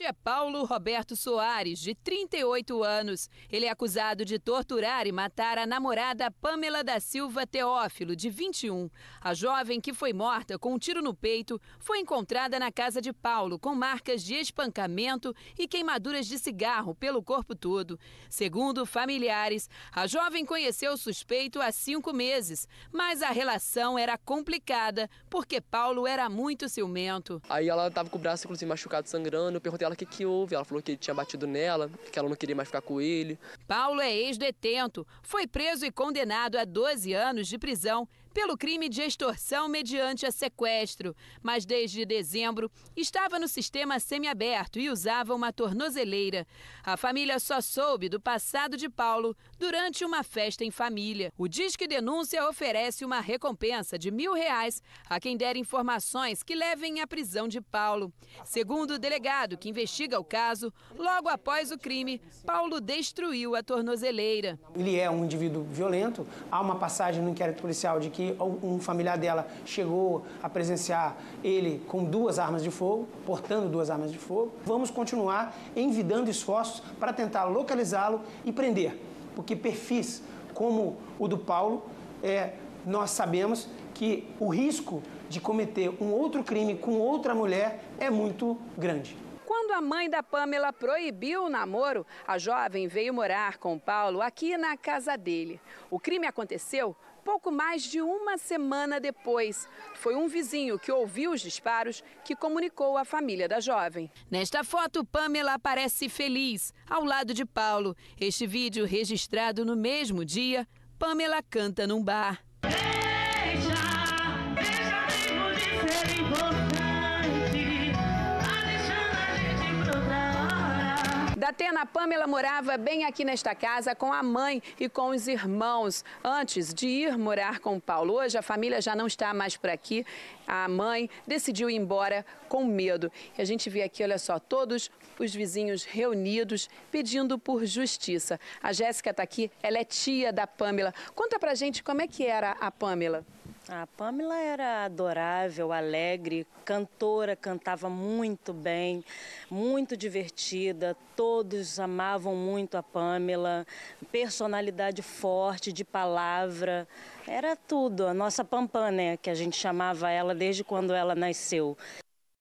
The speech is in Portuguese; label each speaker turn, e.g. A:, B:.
A: Este é Paulo Roberto Soares, de 38 anos. Ele é acusado de torturar e matar a namorada Pamela da Silva Teófilo, de 21. A jovem que foi morta com um tiro no peito foi encontrada na casa de Paulo, com marcas de espancamento e queimaduras de cigarro pelo corpo todo. Segundo familiares, a jovem conheceu o suspeito há cinco meses, mas a relação era complicada porque Paulo era muito ciumento.
B: Aí ela estava com o braço, inclusive, machucado, sangrando. Eu perguntei ela o que, que houve. Ela falou que ele tinha batido nela, que ela não queria mais ficar com ele.
A: Paulo é ex-detento. Foi preso e condenado a 12 anos de prisão pelo crime de extorsão mediante a sequestro, mas desde dezembro estava no sistema semiaberto e usava uma tornozeleira. A família só soube do passado de Paulo durante uma festa em família. O Disque Denúncia oferece uma recompensa de mil reais a quem der informações que levem à prisão de Paulo. Segundo o delegado que investiga o caso, logo após o crime, Paulo destruiu a tornozeleira.
C: Ele é um indivíduo violento, há uma passagem no inquérito policial de que que um familiar dela chegou a presenciar ele com duas armas de fogo, portando duas armas de fogo. Vamos continuar envidando esforços para tentar localizá-lo e prender, porque perfis como o do Paulo, é, nós sabemos que o risco de cometer um outro crime com outra mulher é muito grande.
A: Quando a mãe da Pamela proibiu o namoro, a jovem veio morar com Paulo aqui na casa dele. O crime aconteceu pouco mais de uma semana depois. Foi um vizinho que ouviu os disparos que comunicou à família da jovem. Nesta foto, Pamela aparece feliz, ao lado de Paulo. Este vídeo, registrado no mesmo dia, Pamela canta num bar. Atena Pamela morava bem aqui nesta casa com a mãe e com os irmãos antes de ir morar com Paulo. Hoje a família já não está mais por aqui. A mãe decidiu ir embora com medo. E a gente vê aqui, olha só, todos os vizinhos reunidos pedindo por justiça. A Jéssica está aqui, ela é tia da Pamela. Conta pra gente como é que era a Pamela.
D: A Pamela era adorável, alegre, cantora, cantava muito bem, muito divertida, todos amavam muito a Pamela, personalidade forte, de palavra, era tudo, a nossa Pampã, né, que a gente chamava ela desde quando ela nasceu.